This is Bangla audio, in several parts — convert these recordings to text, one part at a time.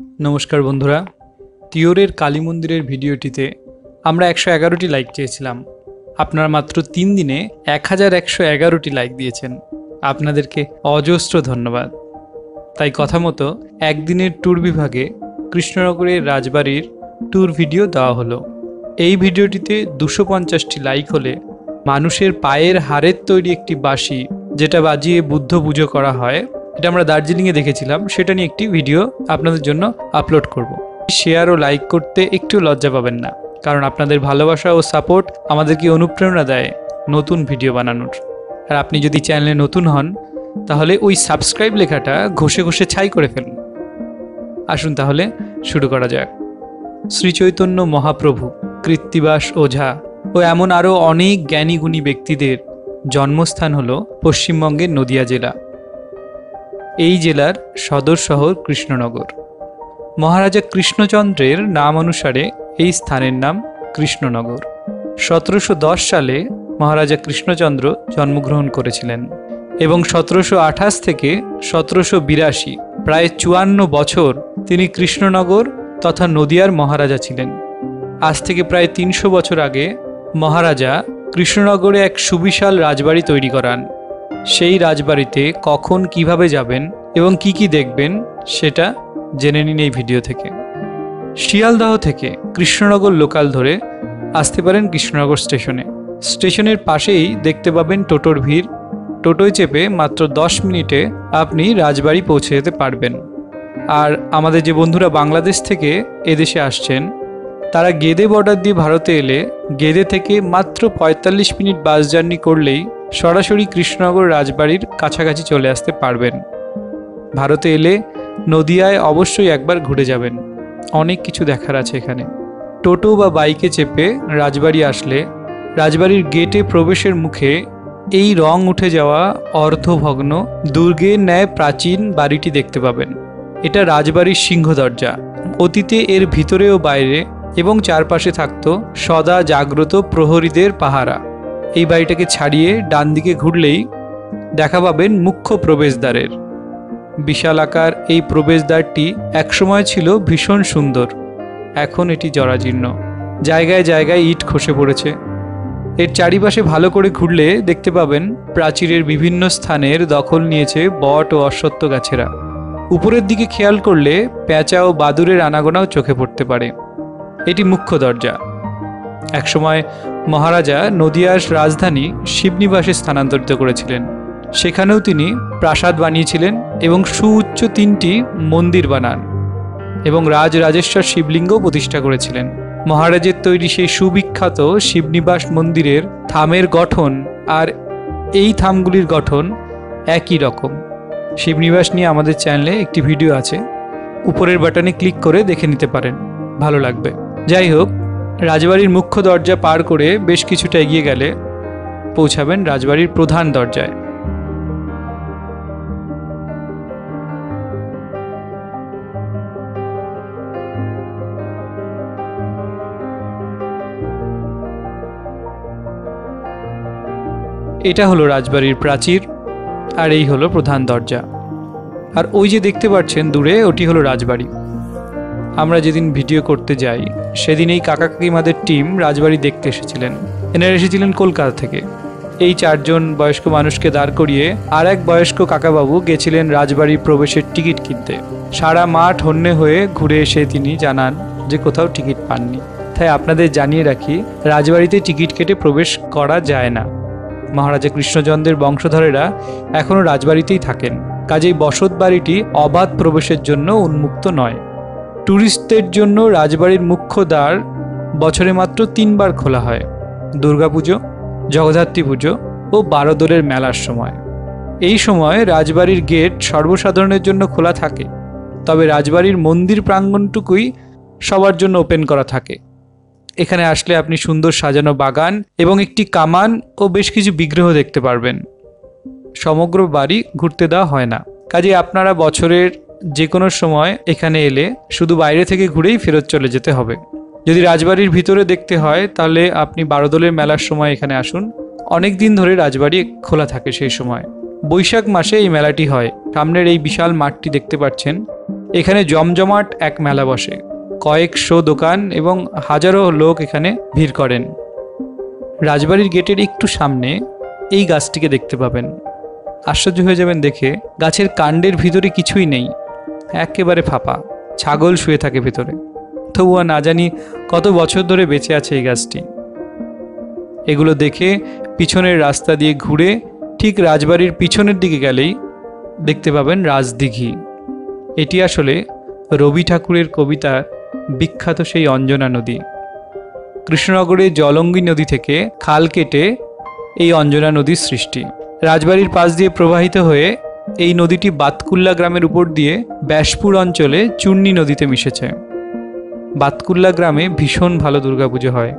নমস্কার বন্ধুরা। তিওরের কালী মন্দিরের ভিডিওটিতে আমরা একশো এগারোটি লাইক চেয়েছিলাম। আপনারা মাত্র তিন দিনে এক হাজার একশো এগারোটি লাইক দিয়েছেন। আপনাদেরকে অজস্র ধন্যবাদ। তাই কথা মতো একদিনের ট্যুর বিভাগে কৃষ্ণনগরের রাজবাড়ির ট্যুর ভিডিও দেওয়া হলো। এই ভিডিওটিতে দুশো পঞ্চাশটি লাইক হলে মানুষের পায়ের হাড়ের তৈরি একটি বাঁশি, যেটা বাজিয়ে বুদ্ধ পুজো করা হয় এটা আমরা দার্জিলিংয়ে দেখেছিলাম, সেটা নিয়ে একটি ভিডিও আপনাদের জন্য আপলোড করব। শেয়ার ও লাইক করতে একটু লজ্জা পাবেন না, কারণ আপনাদের ভালোবাসা ও সাপোর্ট আমাদেরকে অনুপ্রেরণা দেয় নতুন ভিডিও বানানোর। আর আপনি যদি চ্যানেলে নতুন হন, তাহলে ওই সাবস্ক্রাইব লেখাটা ঘষে ঘষে ছাই করে ফেলুন। আসুন তাহলে শুরু করা যাক। শ্রীচৈতন্য মহাপ্রভু, কৃত্তিবাস ওঝা ও এমন আরও অনেক জ্ঞানীগুণী ব্যক্তিদের জন্মস্থান হল পশ্চিমবঙ্গের নদিয়া জেলা। এই জেলার সদর শহর কৃষ্ণনগর। মহারাজা কৃষ্ণচন্দ্রের নাম অনুসারে এই স্থানের নাম কৃষ্ণনগর। সতেরোশো দশ সালে মহারাজা কৃষ্ণচন্দ্র জন্মগ্রহণ করেছিলেন এবং সতেরোশো আঠাশ থেকে সতেরোশো বিরাশি প্রায় চুয়ান্ন বছর তিনি কৃষ্ণনগর তথা নদিয়ার মহারাজা ছিলেন। আজ থেকে প্রায় তিনশো বছর আগে মহারাজা কৃষ্ণনগরে এক সুবিশাল রাজবাড়ি তৈরি করান। সেই রাজবাড়িতে কখন কীভাবে যাবেন এবং কি কি দেখবেন সেটা জেনে নিন এই ভিডিও থেকে। শিয়ালদাহ থেকে কৃষ্ণনগর লোকাল ধরে আসতে পারেন কৃষ্ণনগর স্টেশনে। স্টেশনের পাশেই দেখতে পাবেন টোটোর ভিড়। টোটোয় চেপে মাত্র দশ মিনিটে আপনি রাজবাড়ি পৌঁছে যেতে পারবেন। আর আমাদের যে বন্ধুরা বাংলাদেশ থেকে এদেশে আসছেন, তারা গেদে বর্ডার দিয়ে ভারতে এলে গেদে থেকে মাত্র পঁয়তাল্লিশ মিনিট বাস জার্নি করলেই সরাসরি কৃষ্ণনগর রাজবাড়ির কাছাকাছি চলে আসতে পারবেন। ভারতে এলে নদিয়ায় অবশ্যই একবার ঘুরে যাবেন। অনেক কিছু দেখার আছে এখানে। টোটো বা বাইকে চেপে রাজবাড়ি আসলে রাজবাড়ির গেটে প্রবেশের মুখে এই রং উঠে যাওয়া অর্ধভগ্ন দুর্গের ন্যায় প্রাচীন বাড়িটি দেখতে পাবেন। এটা রাজবাড়ির সিংহ দরজা। অতীতে এর ভিতরে ও বাইরে এবং চারপাশে থাকত সদা জাগ্রত প্রহরীদের পাহারা। এই বাড়িটাকে ছাড়িয়ে ডান দিকে ঘুরলেই দেখা পাবেন মুখ্য প্রবেশদ্বারের। বিশালাকার এই প্রবেশদ্বারটি একসময় ছিল ভীষণ সুন্দর, এখন এটি জরাজীর্ণ। জায়গায় জায়গায় ইট খসে পড়েছে। এর চারিপাশে ভালো করে ঘুরলে দেখতে পাবেন প্রাচীরের বিভিন্ন স্থানের দখল নিয়েছে বট ও অশ্বত্ব গাছেরা। উপরের দিকে খেয়াল করলে প্যাঁচা ও বাদুরের আনাগোনাও চোখে পড়তে পারে। এটি মুখ্য দরজা। একসময় মহারাজা নদিয়ার রাজধানী শিবনিবাসে স্থানান্তরিত করেছিলেন। সেখানেও তিনি প্রাসাদ বানিয়েছিলেন এবং সুউচ্চ তিনটি মন্দির বানান এবং রাজ রাজেশ্বর শিবলিঙ্গও প্রতিষ্ঠা করেছিলেন। মহারাজের তৈরি সেই সুবিখ্যাত শিবনিবাস মন্দিরের থামের গঠন আর এই থামগুলির গঠন একই রকম। শিবনিবাস নিয়ে আমাদের চ্যানেলে একটি ভিডিও আছে, উপরের বাটনে ক্লিক করে দেখে নিতে পারেন, ভালো লাগবে। যাই হোক, রাজবাড়ির মুখ্য দরজা পার করে বেশ কিছুটা এগিয়ে গেলে পৌঁছাবেন রাজবাড়ির প্রধান দরজায়। এটা হলো রাজবাড়ির প্রাচীর, আর এই হলো প্রধান দরজা। আর ওই যে দেখতে পাচ্ছেন দূরে, ওটি হলো রাজবাড়ি। আমরা যেদিন ভিডিও করতে যাই সেদিন এই কাকা কাকিমাদের টিম রাজবাড়ি দেখতে এসেছিলেন। এনারা এসেছিলেন কলকাতা থেকে। এই চারজন বয়স্ক মানুষকে দাঁড় করিয়ে আর এক বয়স্ক কাকাবাবু গেছিলেন রাজবাড়ির প্রবেশের টিকিট কিনতে। সারা মাঠ হন্যে হয়ে ঘুরে এসে তিনি জানান যে কোথাও টিকিট পাননি। তাই আপনাদের জানিয়ে রাখি, রাজবাড়িতে টিকিট কেটে প্রবেশ করা যায় না। মহারাজা কৃষ্ণচন্দ্রের বংশধরেরা এখনও রাজবাড়িতেই থাকেন। কাজেই বসত বাড়িটি অবাধ প্রবেশের জন্য উন্মুক্ত নয়। ট্যুরিস্টদের জন্য রাজবাড়ির মুখ্য দ্বার বছরে মাত্র তিনবার খোলা হয়। দুর্গাপুজো, জগদ্ধাত্রী পুজো ও বারোদলের মেলার সময়। এই সময় রাজবাড়ির গেট সর্বসাধারণের জন্য খোলা থাকে। তবে রাজবাড়ির মন্দির প্রাঙ্গণটুকুই সবার জন্য ওপেন করা থাকে। এখানে আসলে আপনি সুন্দর সাজানো বাগান এবং একটি কামান ও বেশ কিছু বিগ্রহ দেখতে পারবেন। সমগ্র বাড়ি ঘুরতে দেওয়া হয় না। কাজে আপনারা বছরের যে কোনো সময় এখানে এলে শুধু বাইরে থেকে ঘুরেই ফেরত চলে যেতে হবে। যদি রাজবাড়ির ভিতরে দেখতে হয়, তাহলে আপনি বারোদলের মেলার সময় এখানে আসুন। অনেক দিন ধরে রাজবাড়ি খোলা থাকে সেই সময়। বৈশাখ মাসে এই মেলাটি হয়। সামনের এই বিশাল মাঠটি দেখতে পাচ্ছেন। এখানে জমজমাট এক মেলা বসে। কয়েকশো দোকান এবং হাজারো লোক এখানে ভিড় করেন। রাজবাড়ির গেটের একটু সামনে এই গাছটিকে দেখতে পাবেন। আশ্চর্য হয়ে যাবেন দেখে গাছের কাণ্ডের ভিতরে কিছুই নেই, একেবারে ফাঁপা, ছাগল শুয়ে থাকে ভেতরে। তবুও না জানি কত বছর ধরে বেঁচে আছে এই গাছটি। এগুলো দেখে পিছনের রাস্তা দিয়ে ঘুরে ঠিক রাজবাড়ির পিছনের দিকে গেলেই দেখতে পাবেন রাজদিঘি। এটি আসলে রবি ঠাকুরের কবিতার বিখ্যাত সেই অঞ্জনা নদী। কৃষ্ণনগরের জলঙ্গি নদী থেকে খাল কেটে এই অঞ্জনা নদীর সৃষ্টি। রাজবাড়ির পাশ দিয়ে প্রবাহিত হয়ে এই নদীটি বাতকুল্লা গ্রামের উপর দিয়ে ব্যাসপুর অঞ্চলে চূর্ণী নদীতে মিশেছে। বাতকুল্লা গ্রামে ভীষণ ভালো দুর্গাপুজো হয়।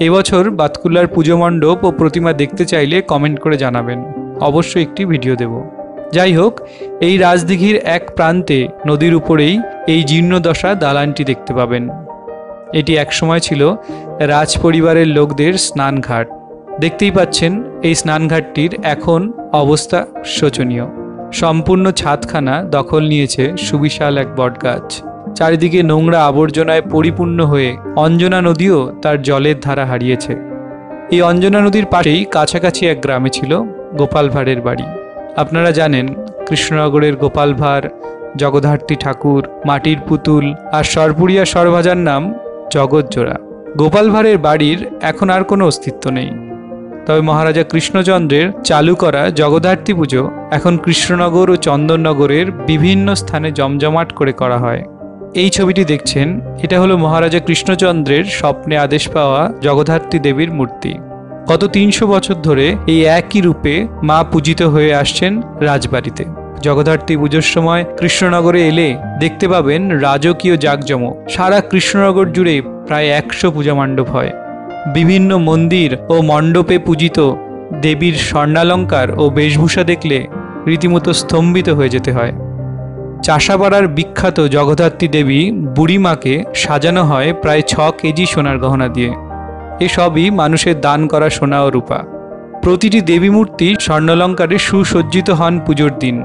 এবছর বাতকুল্লার পুজো মণ্ডপ ও প্রতিমা দেখতে চাইলে কমেন্ট করে জানাবেন। অবশ্যই একটি ভিডিও দেব। যাই হোক এই রাজদিঘির এক প্রান্তে, নদীর উপরেই এই জীর্ণদশা দালানটি দেখতে পাবেন। এটি একসময় ছিল রাজ পরিবারের লোকদের স্নানঘাট। দেখতেই পাচ্ছেন, এই স্নানঘাটটির এখন অবস্থা শোচনীয়। সম্পূর্ণ ছাদখানা দখল নিয়েছে সুবিশাল এক বটগাছ। চারিদিকে নোংরা আবর্জনায় পরিপূর্ণ হয়ে অঞ্জনা নদীও তার জলের ধারা হারিয়েছে। এই অঞ্জনা নদীর পাশেই কাছাকাছি এক গ্রামে ছিল গোপাল ভাঁড়ের বাড়ি। আপনারা জানেন, কৃষ্ণনগরের গোপাল ভাঁড় জগদ্ধাত্রী ঠাকুর, মাটির পুতুল আর সরপুরিয়া সরভাজার নাম জগৎজোড়া গোপাল ভাঁড়ের বাড়ির এখন আর কোনো অস্তিত্ব নেই। তবে মহারাজা কৃষ্ণচন্দ্রের চালু করা জগদ্ধাত্রী পুজো এখন কৃষ্ণনগর ও চন্দননগরের বিভিন্ন স্থানে জমজমাট করে করা হয়। এই ছবিটি দেখছেন, এটা হলো মহারাজা কৃষ্ণচন্দ্রের স্বপ্নে আদেশ পাওয়া জগদ্ধাত্রী দেবীর মূর্তি। গত তিনশো বছর ধরে এই একই রূপে মা পূজিত হয়ে আসছেন রাজবাড়িতে। জগদ্ধাত্রী পুজোর সময় কৃষ্ণনগরে এলে দেখতে পাবেন রাজকীয় জাঁকজমক। সারা কৃষ্ণনগর জুড়ে প্রায় একশো পূজা মণ্ডপ হয়। বিভিন্ন মন্দির ও মণ্ডপে পূজিত দেবীর স্বর্ণালঙ্কার ও বেশভূষা দেখলে রীতিমতো স্তম্ভিত হয়ে যেতে হয়। চাষাপাড়ার বিখ্যাত জগদ্ধাত্রী দেবী বুড়িমাকে সাজানো হয় প্রায় ছ কেজি সোনার গহনা দিয়ে। এসবই মানুষের দান করা সোনা ও রূপা। প্রতিটি দেবী মূর্তি স্বর্ণালঙ্কারে সুসজ্জিত হন পুজোর দিন।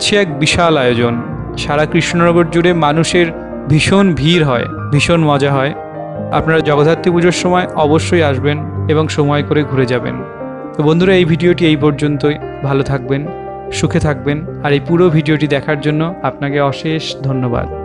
সে এক বিশাল আয়োজন। সারা কৃষ্ণনগর জুড়ে মানুষের ভীষণ ভিড় হয়, ভীষণ মজা হয়। আপনারা জগদ্ধাত্রী পুজোর সময় অবশ্যই আসবেন এবং সময় করে ঘুরে যাবেন। তো বন্ধুরা, এই ভিডিওটি এই পর্যন্তই। ভালো থাকবেন, সুখে থাকবেন। আর এই পুরো ভিডিওটি দেখার জন্য আপনাকে অশেষ ধন্যবাদ।